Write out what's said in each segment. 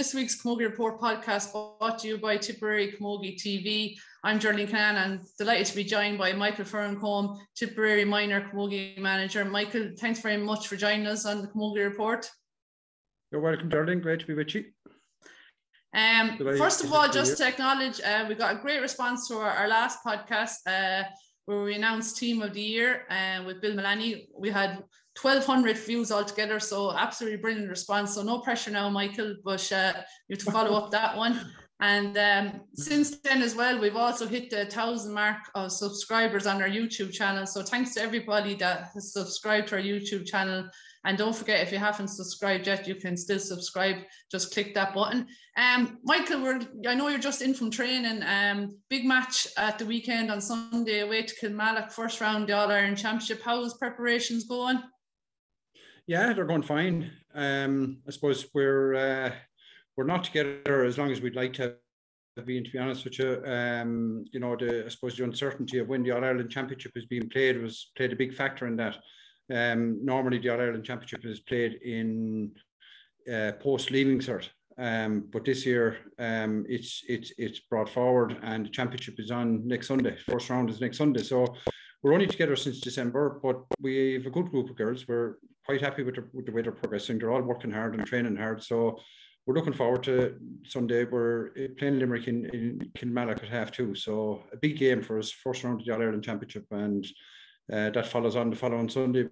this week's Camogie Report podcast brought to you by Tipperary Camogie TV. I'm Geraldine Cannan and delighted to be joined by Michael Ferncombe, Tipperary Minor Camogie Manager. Michael, thanks very much for joining us on the Camogie Report. You're welcome, Geraldine. Great to be with you. Um, first of all, just to acknowledge, uh, we got a great response to our, our last podcast uh, where we announced Team of the Year uh, with Bill Mullaney. We had 1200 views altogether. So absolutely brilliant response. So no pressure now, Michael, but uh, you have to follow up that one. And um, since then as well, we've also hit the thousand mark of subscribers on our YouTube channel. So thanks to everybody that has subscribed to our YouTube channel. And don't forget, if you haven't subscribed yet, you can still subscribe. Just click that button. Um, Michael, we're, I know you're just in from training. Um, big match at the weekend on Sunday away to Kilmallock, first round the All Ireland Championship. How's preparations going? Yeah, they're going fine. Um, I suppose we're uh, we're not together as long as we'd like to been. To be honest with you, um, you know, the I suppose the uncertainty of when the All Ireland Championship is being played was played a big factor in that. Um, normally, the All Ireland Championship is played in uh, post leaving cert, um, but this year um, it's it's it's brought forward, and the championship is on next Sunday. First round is next Sunday, so we're only together since December, but we have a good group of girls. We're quite happy with the, with the way they're progressing. They're all working hard and training hard. So we're looking forward to Sunday. We're playing Limerick in, in Kilmallock at half two. So a big game for us, first round of the All Ireland Championship. And uh, that follows on the following Sunday.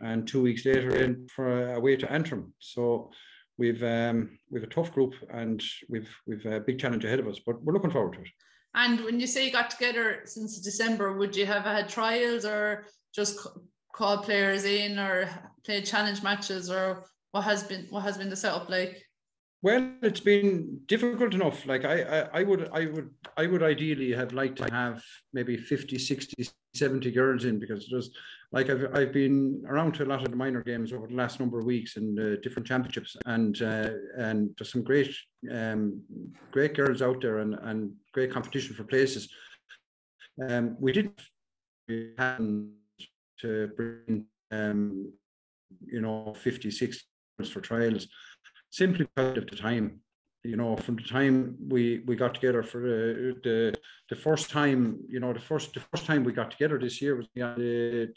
And two weeks later, in for away to Antrim. So we've um, we've a tough group and we've we've a big challenge ahead of us. But we're looking forward to it. And when you say you got together since December, would you have had trials or just called players in or play challenge matches or what has been what has been the setup like? Well, it's been difficult enough. Like I, I, I would, I would, I would ideally have liked to have maybe 50, 60, 70 girls in because there's like I've, I've been around to a lot of the minor games over the last number of weeks and uh, different championships and uh, and there's some great um, great girls out there and, and great competition for places. Um, we did to bring, um, you know, 50, 60 for trials, simply because of the time. You know, from the time we we got together for the the, the first time, you know, the first the first time we got together this year was the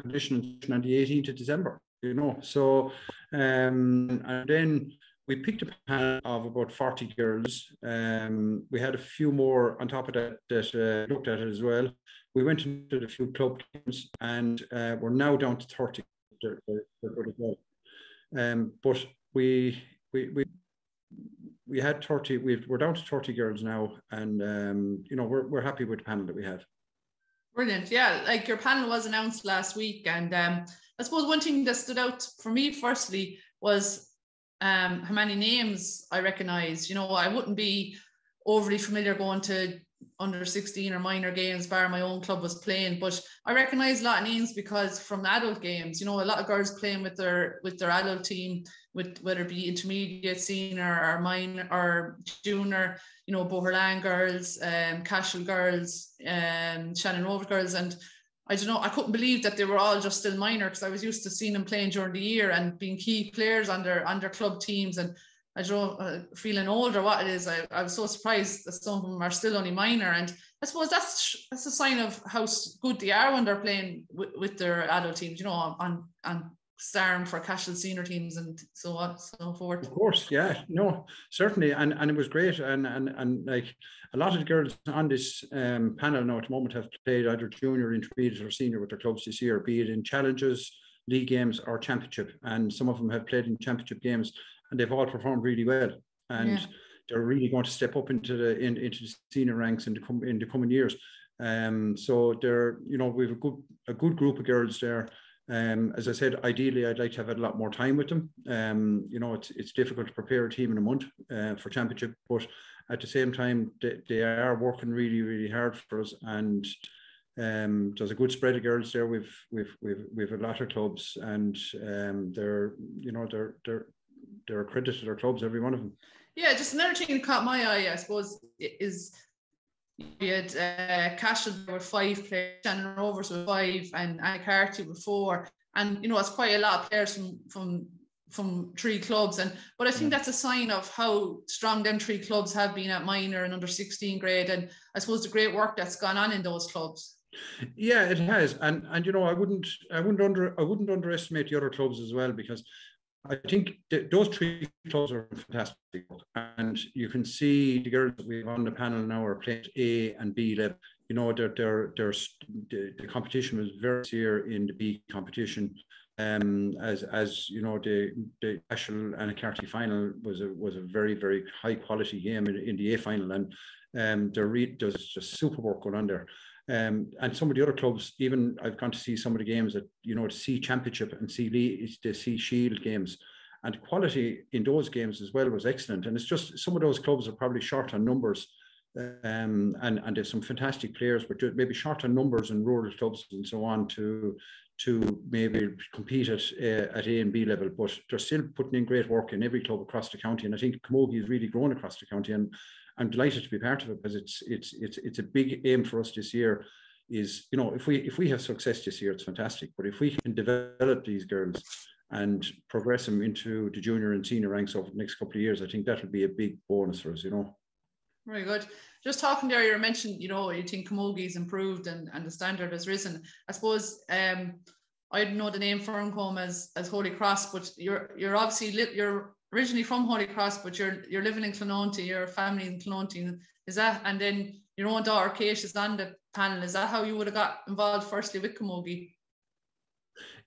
condition on the 18th of December. You know, so um, and then we picked a panel of about 40 girls. Um, we had a few more on top of that that uh, looked at it as well. We went into a few club teams and uh, we're now down to 30. Um, but we, we, we, we had 30, we are down to 30 girls now. And, um, you know, we're, we're happy with the panel that we have. Brilliant. Yeah, like your panel was announced last week. And um, I suppose one thing that stood out for me, firstly, was um, how many names I recognize. You know, I wouldn't be overly familiar going to under 16 or minor games, bar my own club was playing. But I recognize a lot of names because from adult games, you know, a lot of girls playing with their with their adult team, with whether it be intermediate, senior, or minor or junior, you know, Boherlahan girls, um, Cashel girls, um, Shannon Rover girls, and I don't know, I couldn't believe that they were all just still minor because I was used to seeing them playing during the year and being key players on their, on their club teams. And I don't uh, feeling older, what it is. I, I was so surprised that some of them are still only minor. And I suppose that's that's a sign of how good they are when they're playing with, with their adult teams, you know, on, on starring for Cashel senior teams and so on and so forth. Of course, yeah, no, certainly, and and it was great, and and and like a lot of the girls on this um, panel now at the moment have played either junior, intermediate, or senior with their clubs this year, be it in challenges, league games, or championship, and some of them have played in championship games, and they've all performed really well, and. Yeah. They're really going to step up into the in, into the senior ranks in the com- in the coming years. Um, so they're you know we have a good a good group of girls there um, as I said, ideally, I'd like to have had a lot more time with them. Um, you know, it's it's difficult to prepare a team in a month uh, for championship, but at the same time, they, they are working really, really hard for us. And um, there's a good spread of girls there. We've we've we've we've a lot of clubs, and um, they're you know they're they're they're accredited to their clubs, every one of them. Yeah, just another thing that caught my eye, I suppose, is we had uh, Cashel with five players, Shannon Rovers with five, and Annacarty with four. And you know, it's quite a lot of players from from from three clubs. And but I think that's a sign of how strong them three clubs have been at minor and under 16 grade. And I suppose the great work that's gone on in those clubs. Yeah, it has, and and you know I wouldn't I wouldn't under I wouldn't underestimate the other clubs as well because I think th- those three clubs are fantastic, and you can see the girls that we have on the panel now are playing A and B level. You know, they're, they're, they're, the, the competition was very severe in the B competition. Um, as as you know, the the Cashel and Carty final was a was a very very high quality game in, in the A final, and um, there re- there's just super work going on there. Um, and some of the other clubs, even I've gone to see some of the games at you know C Championship and C League, the C Shield games, and quality in those games as well was excellent. And it's just some of those clubs are probably short on numbers, um, and and there's some fantastic players, but maybe short on numbers and rural clubs and so on to to maybe compete at uh, at A and B level. But they're still putting in great work in every club across the county, and I think Camogie has really grown across the county and I'm delighted to be part of it because it's it's it's it's a big aim for us this year. Is you know if we if we have success this year, it's fantastic. But if we can develop these girls and progress them into the junior and senior ranks over the next couple of years, I think that will be a big bonus for us. You know. Very good. Just talking there, you mentioned, you know, you think Camogie's improved and, and the standard has risen. I suppose um, I don't know the name Ferncombe as as Holy Cross, but you're you're obviously you're originally from Holy Cross, but you're you're living in Clonoulty, your family in Clonoulty. Is that and then your own daughter Kate is on the panel. Is that how you would have got involved firstly with Camogie?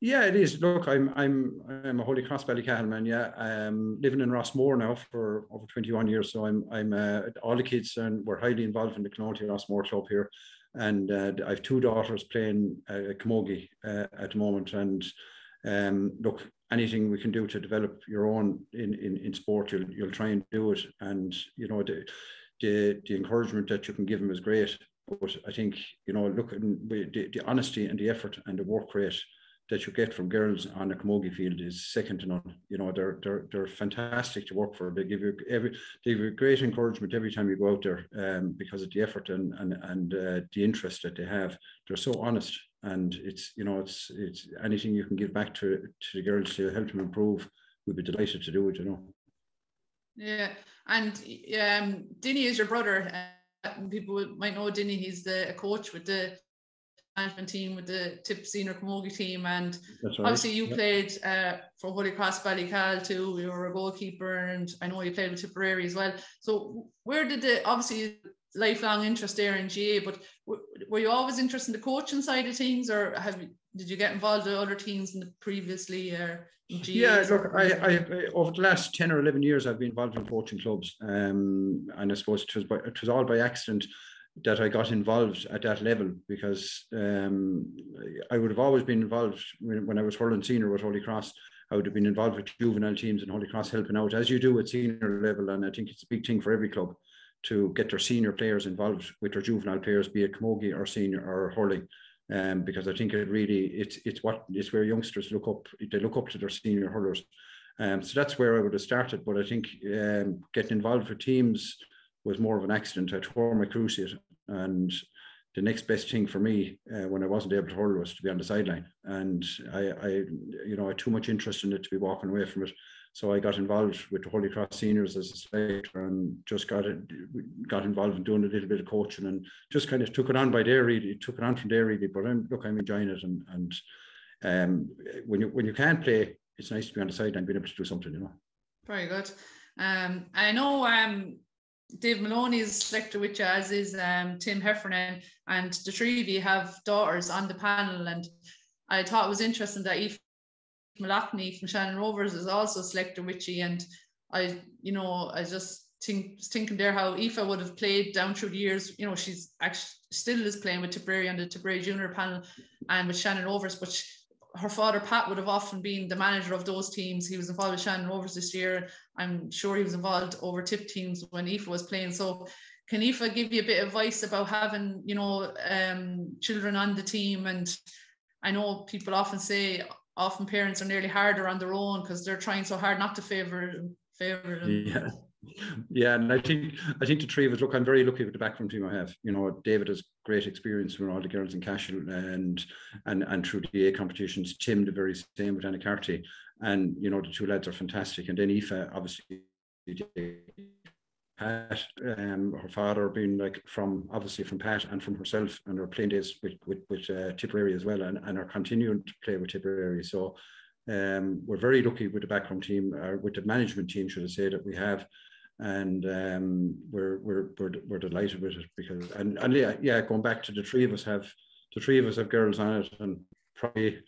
Yeah, it is. Look, I'm I'm I'm a Holy Cross Ballycahill man. Yeah, I'm living in Rossmore now for over 21 years. So I'm I'm uh, all the kids and we're highly involved in the Clonoulty Rossmore club here, and uh, I have two daughters playing uh, Camogie uh, at the moment. And um, look, anything we can do to develop your own in, in, in sport, you'll, you'll try and do it. And, you know, the, the, the encouragement that you can give them is great. But I think, you know, look at the, the honesty and the effort and the work rate that you get from girls on a camogie field is second to none. You know, they're they're they're fantastic to work for. They give you every they give you great encouragement every time you go out there, um, because of the effort and and and uh, the interest that they have. They're so honest and it's you know it's it's anything you can give back to to the girls to help them improve we'd be delighted to do it you know yeah and um Dinny is your brother uh, people might know Dinny he's the coach with the management team with the tip senior camogie team and right. obviously you yep. played uh, for Holy Cross Ballycahill too you were a goalkeeper and I know you played with Tipperary as well so where did the obviously lifelong interest there in GA but were you always interested in the coaching side of things, or have you, did you get involved with other teams in the previously or Yeah, look, I, I, over the last ten or eleven years, I've been involved in coaching clubs, um, and I suppose it was by, it was all by accident that I got involved at that level because um, I would have always been involved when, when I was hurling senior with Holy Cross. I would have been involved with juvenile teams and Holy Cross helping out as you do at senior level, and I think it's a big thing for every club to get their senior players involved with their juvenile players, be it camogie or senior or hurling. Um, because I think it really it's it's what it's where youngsters look up they look up to their senior hurlers. Um, so that's where I would have started. But I think um, getting involved with teams was more of an accident. I tore my cruciate, and the next best thing for me uh, when I wasn't able to hurl was to be on the sideline. And I, I, you know, I had too much interest in it to be walking away from it. So I got involved with the Holy Cross Seniors as a selector and just got got involved in doing a little bit of coaching and just kind of took it on by there really, took it on from there really. But I'm, look, I'm enjoying it and and um, when you when you can't play, it's nice to be on the side and being able to do something, you know. Very good. Um, I know um, Dave Maloney is selector with you, as is um, Tim Heffernan, and the three of you have daughters on the panel. And I thought it was interesting that Eve Malachney from Shannon Rovers is also selector witchy and I you know I just think thinking there how Aoife would have played down through the years. You know she's actually still is playing with Tipperary on the Tipperary junior panel and with Shannon Rovers but she, her father Pat would have often been the manager of those teams. He was involved with Shannon Rovers this year. I'm sure he was involved over tip teams when Aoife was playing. So can Aoife give you a bit of advice about having you know um, children on the team? And I know people often say often parents are nearly harder on their own because they're trying so hard not to favor favor them. Yeah. Yeah, and I think I think the three of us look. I'm very lucky with the background team I have. You know, David has great experience with all the girls in Cashel and and and through the A competitions. Tim the very same with Annacarty, and you know the two lads are fantastic. And then Aoife obviously Pat, um, her father being like from obviously from Pat and from herself, and her playing days with with, with uh, Tipperary as well, and, and are continuing to play with Tipperary. So um, we're very lucky with the background team, or uh, with the management team, should I say, that we have, and um, we're, we're we're we're delighted with it because and and yeah, yeah, going back to the three of us have the three of us have girls on it, and probably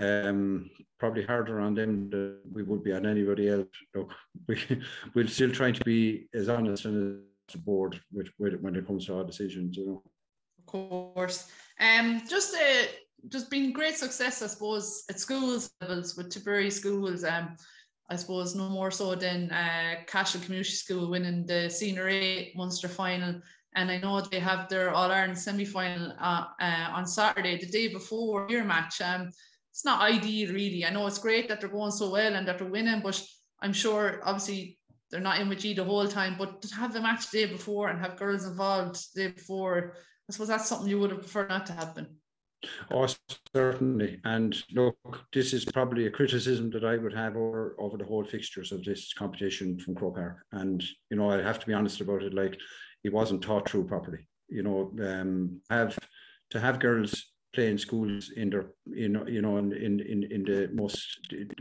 um, probably harder on them than we would be on anybody else. Look, we we're still trying to be as honest and as the board with, with when it comes to our decisions, you know. Of course. Um, just uh, just been great success, I suppose, at schools levels with Tipperary schools. Um, I suppose no more so than uh, Cashel Community School winning the Senior A Munster final. And I know they have their All Ireland semi final uh, uh, on Saturday, the day before your match. Um, it's not ideal really. I know it's great that they're going so well and that they're winning, but I'm sure obviously they're not in with you the whole time. But to have the match day before and have girls involved the day before, I suppose that's something you would have preferred not to happen. Oh, certainly. And look, this is probably a criticism that I would have over, over the whole fixtures of this competition from Croke Park. And, you know, I have to be honest about it, like it wasn't taught through properly. You know, um, have to have girls playing schools in their you know you know in in in the most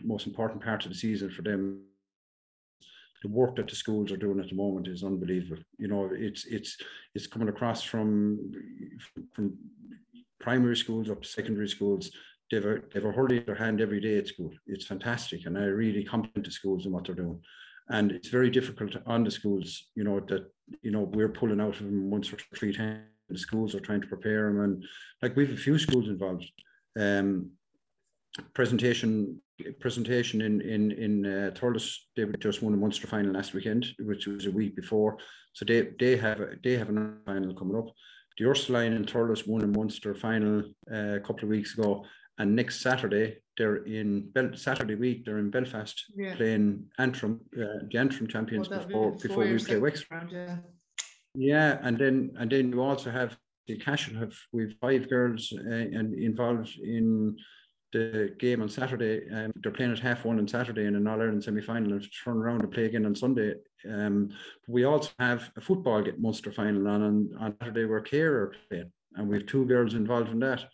most important part of the season for them. The work that the schools are doing at the moment is unbelievable. You know it's it's it's coming across from from primary schools up to secondary schools. They've they've in their hand every day at school. It's fantastic and i really compliment the schools and what they're doing. And it's very difficult on the schools you know that you know we're pulling out of them once or three times the schools are trying to prepare them, and like we have a few schools involved. Um, presentation presentation in in in uh, Thurles, they just won a Munster final last weekend, which was a week before. So they they have a, they have a final coming up. The Ursuline and Thurles won a Munster final uh, a couple of weeks ago, and next Saturday they're in Bel- Saturday week they're in Belfast yeah. playing Antrim, uh, the Antrim champions oh, before before we play Wexford. Yeah. Yeah, and then and then you also have the Cashel have we've five girls uh, and involved in the game on Saturday. Um, they're playing at half one on Saturday in an All Ireland semi final and turn around and play again on Sunday. Um, we also have a football get Munster final on, on on Saturday where Care are playing, and we have two girls involved in that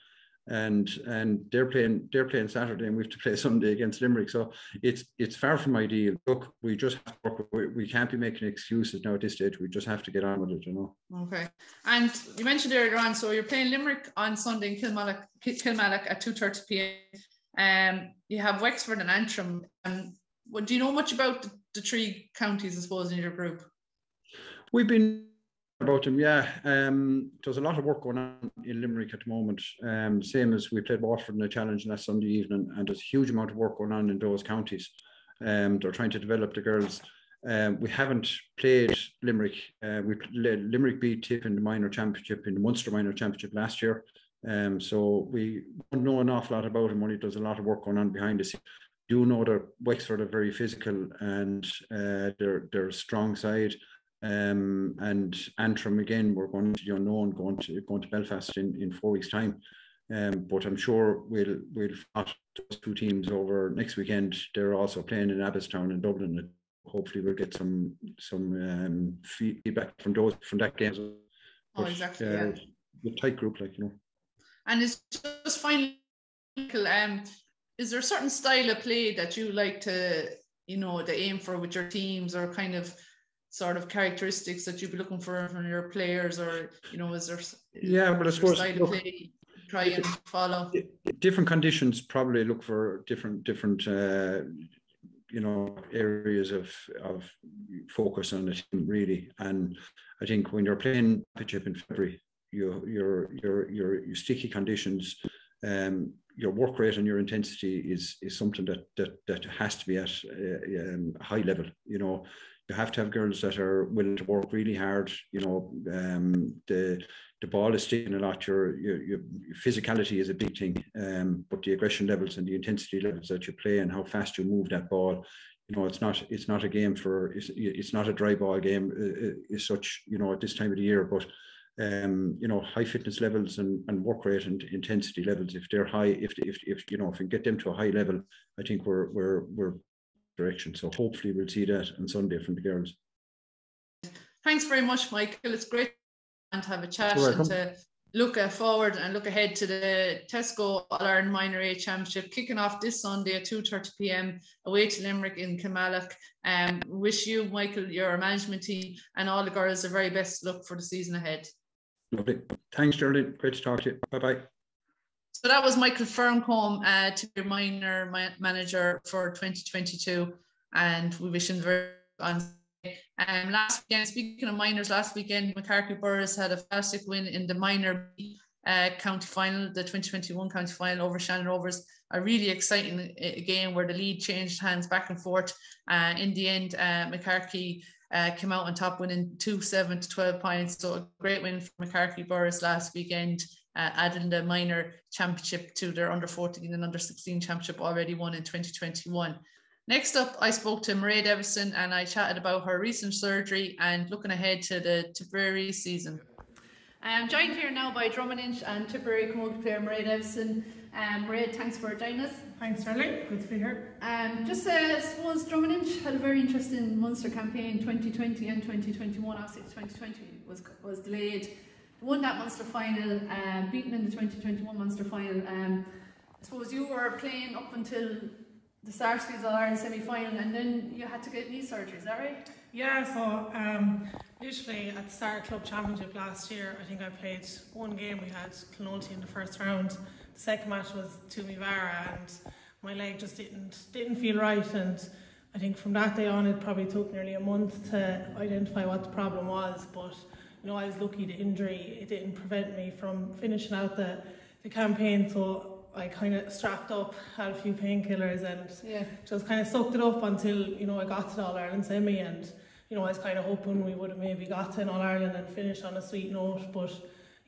and and they're playing they're playing Saturday and we have to play Sunday against Limerick. So it's it's far from ideal. Look, we just have to work, we, we can't be making excuses now at this stage. We just have to get on with it, you know. Okay. And you mentioned earlier on, so you're playing Limerick on Sunday in Kilmallock, Kilmallock at 2:30 p.m. Um, you have Wexford and Antrim. And what do you know much about the, the three counties, I suppose, in your group? We've been about him, yeah. Um, there's a lot of work going on in Limerick at the moment. Um, same as we played Waterford in the challenge last Sunday evening, and there's a huge amount of work going on in those counties. Um, they're trying to develop the girls. Um, we haven't played Limerick. Uh, we Limerick beat Tip in the minor championship in the Munster minor championship last year. Um, so we don't know an awful lot about him. Only there's a lot of work going on behind the scenes. Do know that Wexford are very physical and uh, they're they're a strong side. Um, and Antrim again, we're going to the unknown, going to going to Belfast in, in four weeks' time. Um, but I'm sure we'll we'll fight those two teams over next weekend. They're also playing in Abbottstown in Dublin. Hopefully, we'll get some some um, feedback from those from that game. Oh, but, oh, exactly. Uh, yeah. tight group, like you know. And it's just finally, um, is there a certain style of play that you like to, you know, to aim for with your teams, or kind of sort of characteristics that you'd be looking for from your players, or you know, is there? Yeah, but I suppose look, try and follow. Different conditions probably look for different different. Uh, you know areas of of focus on the team really and i think when you're playing chip in february your your your your your sticky conditions um your work rate and your intensity is is something that that that has to be at uh, um, a high level you know you have to have girls that are willing to work really hard. You know, um, the the ball is sticking a lot. Your, your, your physicality is a big thing, um, but the aggression levels and the intensity levels that you play and how fast you move that ball, you know, it's not it's not a game for it's, it's not a dry ball game uh, as such. You know, at this time of the year, but um, you know, high fitness levels and, and work rate and intensity levels, if they're high, if, if, if, you know, if we get them to a high level, I think we're, we're, we're direction. So hopefully we'll see that on Sunday from the girls. Thanks very much, Michael. It's great to have a chat and to look forward and look ahead to the Tesco All Ireland Minor A Championship kicking off this Sunday at 2:30 p.m. away to Limerick in Kilmallock. Um, wish you, Michael, your management team, and all the girls the very best luck for the season ahead. Lovely. Thanks, Geraldine. Great to talk to you. Bye bye. So that was Michael Ferncombe, uh, to minor manager for 2022, and we wish him very on. Um, last weekend, speaking of minors, last weekend Moycarkey Borris had a fantastic win in the minor uh, county final, the 2021 county final over Shannon Rovers. A really exciting uh, game where the lead changed hands back and forth. Uh, in the end, uh, Moycarkey uh, came out on top, winning two seven to 12 points. So a great win for Moycarkey Borris last weekend, uh, adding the minor championship to their under 14 and under 16 championship already won in 2021. Next up, I spoke to Mairead Eviston and I chatted about her recent surgery and looking ahead to the Tipperary season. I'm joined here now by Drummond and Tipperary Camogie player Mairead Eviston. Um, Mairead, thanks for joining us. Thanks, Charlie. Good to be here. Um, just uh, I suppose Drummond had a very interesting Munster campaign 2020 and 2021. Obviously, 2020 was was delayed. Won that Munster final, um, beaten in the 2021 Munster final. Um, I suppose you were playing up until the of the Ireland semi final, and then you had to get knee surgery. Is that right? Yeah. So um, literally at the start club championship last year, I think I played one game. We had Clonoulty in the first round The second match was Toomevara and my leg just didn't didn't feel right and I think from that day on it probably took nearly a month to identify what the problem was but you know I was lucky the injury it didn't prevent me from finishing out the, the campaign so I kind of strapped up, had a few painkillers, and yeah. just kind of sucked it up until you know I got to the All Ireland semi, and you know I was kind of hoping we would have maybe got to an All Ireland and finished on a sweet note, but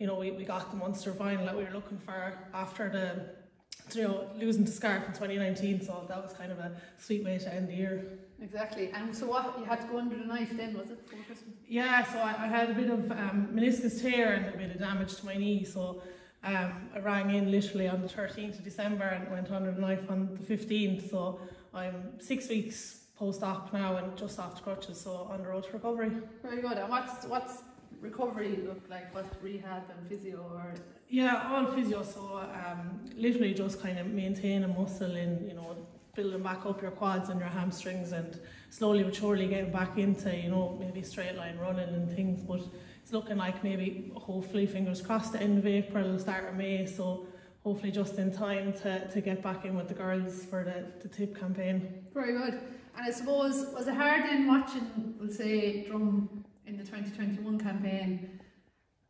you know, we, we got the Munster final that we were looking for after the, you know, losing to Scariff in 2019. So that was kind of a sweet way to end the year. Exactly. And so what, you had to go under the knife then, was it, Christmas? Yeah, so I, I had a bit of um, meniscus tear and a bit of damage to my knee. So um, I rang in literally on the 13th of December and went under the knife on the 15th. So I'm six weeks post-op now and just off the crutches, so on the road to recovery. Very good. And what's what's recovery look like? What rehab and physio or? Yeah, all physio. So um, literally just kind of maintain a muscle in, you know, building back up your quads and your hamstrings and slowly but surely getting back into, you know, maybe straight line running and things. But it's looking like maybe, hopefully, fingers crossed, the end of April, start of May. So hopefully just in time to, to get back in with the girls for the, the tip campaign. Very good. And I suppose, was it hard in watching, we'll say, drum in the 2021 campaign.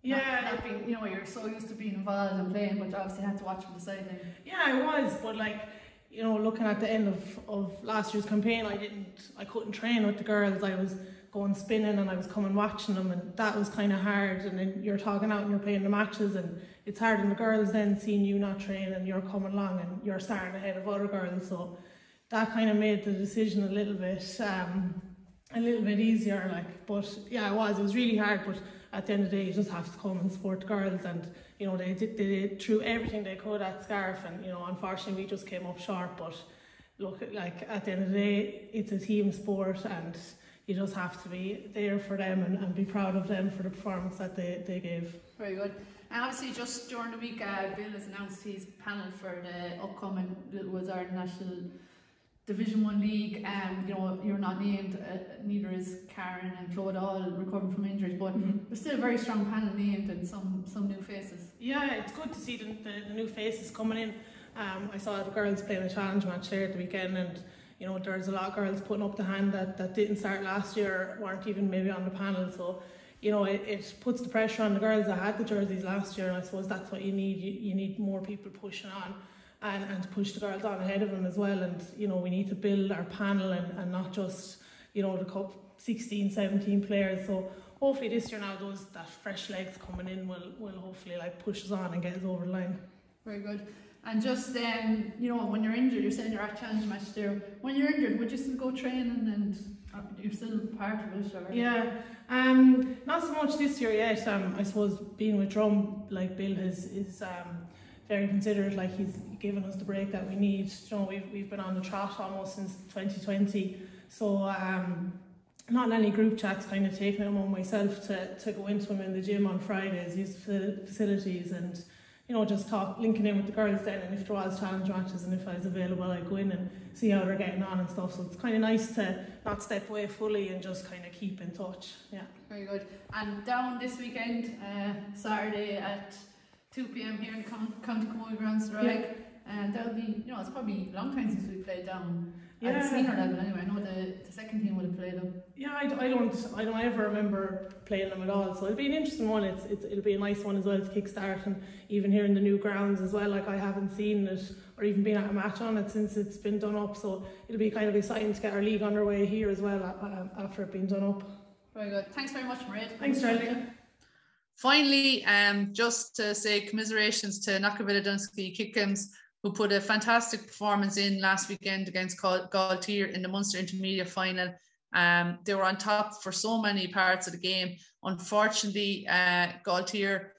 Yeah, not, not being, you know, you're so used to being involved and playing, but you obviously had to watch from the sideline. Yeah, I was, but like, you know, looking at the end of, of last year's campaign, I didn't, I couldn't train with the girls. I was going spinning and I was coming watching them, and that was kind of hard. And then you're talking out and you're playing the matches, and it's hard on the girls then seeing you not train and you're coming along and you're starting ahead of other girls. So that kind of made the decision a little bit. Um, a little bit easier, like, but yeah, it was. It was really hard, but at the end of the day, you just have to come and support girls, and you know they did they did threw everything they could at Scariff, and you know unfortunately we just came up short. But look, like at the end of the day, it's a team sport, and you just have to be there for them and, and be proud of them for the performance that they, they gave. Very good. And obviously, just during the week, uh, Bill has announced his panel for the upcoming Littlewoods Ireland National Division One league, um, you know, you're not named. Uh, neither is Karen and Claude, all recovering from injuries, but mm-hmm. there's still a very strong panel named and some some new faces. Yeah, it's good to see the, the, the new faces coming in. Um, I saw the girls playing a challenge match there at the weekend, and you know, there's a lot of girls putting up the hand that, that didn't start last year, weren't even maybe on the panel. So, you know, it, it puts the pressure on the girls that had the jerseys last year, and I suppose that's what you need. You, you need more people pushing on and, and push the girls on ahead of them as well. And, you know, we need to build our panel and, and not just, you know, the cup 16, 17 players. So hopefully this year now those that fresh legs coming in will will hopefully like push us on and get us over the line. Very good. And just um, you know, when you're injured, you're saying you're at challenge match there. When you're injured, would you still go training and uh, you're still part of it? Or? Yeah, um, not so much this year yet. Um, I suppose being with Drum, like Bill has is um, very considerate. Like he's given us the break that we need. You know, we've we've been on the trot almost since 2020. So um, not in any group chats, kind of taking them on myself to, to go into them in the gym on Fridays, use the facilities and, you know, just talk, linking in with the girls then and if there was challenge matches and if I was available, I'd go in and see how they're getting on and stuff. So it's kind of nice to not step away fully and just kind of keep in touch. Yeah. Very good. And down this weekend, uh, Saturday at 2 p.m. here in County Camogie Grounds, right? Yeah. And that'll be, you know, it's probably a long time since we played down yeah. at the senior level anyway. I know the, the second team would have played them. Yeah, I, I don't I don't ever remember playing them at all. So it'll be an interesting one. It's, it's it'll be a nice one as well to kickstart and even here in the new grounds as well. Like I haven't seen it or even been at a match on it since it's been done up. So it'll be kind of exciting to get our league underway here as well after it being done up. Very good. Thanks very much, Maria. Thanks, Charlie. Finally, um, just to say commiserations to Knockavilla Donaskeigh Kickhams who put a fantastic performance in last weekend against Galtier in the Munster Intermediate final. Um, they were on top for so many parts of the game. Unfortunately, uh, Galtier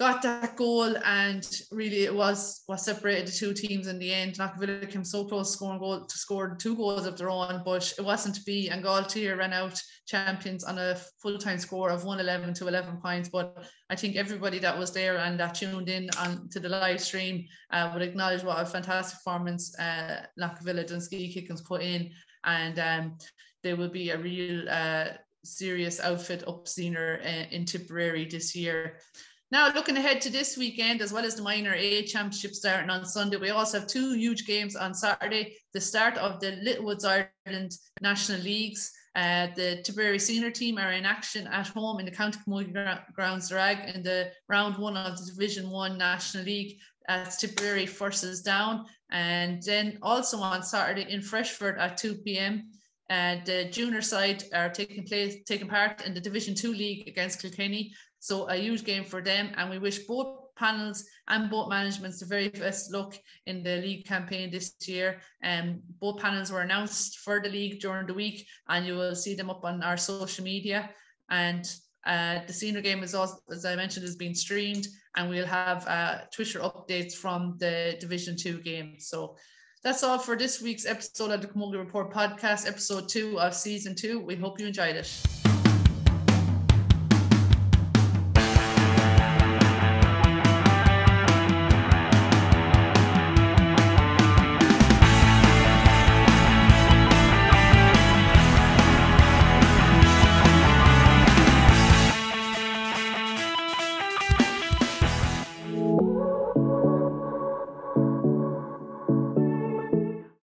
got that goal and really it was what separated the two teams in the end. Knockavilla came so close scoring goal to score two goals of their own, but it wasn't to be. And Galtier ran out champions on a full-time score of 111 to 11 points. But I think everybody that was there and that tuned in on to the live stream uh, would acknowledge what a fantastic performance uh, Knockavilla Donaskeigh Kickhams put in. And um, there will be a real uh, serious outfit up senior uh, in Tipperary this year. Now, looking ahead to this weekend, as well as the Minor A Championship starting on Sunday, we also have two huge games on Saturday. The start of the Littlewoods Ireland National Leagues. Uh, the Tipperary senior team are in action at home in the County Camogie Grounds Ragg in the round one of the Division One National League. As Tipperary versus down, and then also on Saturday in Freshford at 2 p.m. Uh, the junior side are taking place, taking part in the Division Two league against Kilkenny. So a huge game for them, and we wish both panels and both managements the very best luck in the league campaign this year. Um, both panels were announced for the league during the week, and you will see them up on our social media. And uh, the senior game is also, as I mentioned, is being streamed, and we'll have uh, Twitter updates from the Division Two game. So that's all for this week's episode of the Camogie Report podcast, episode two of season two. We hope you enjoyed it.